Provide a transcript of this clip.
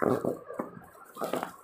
嗯。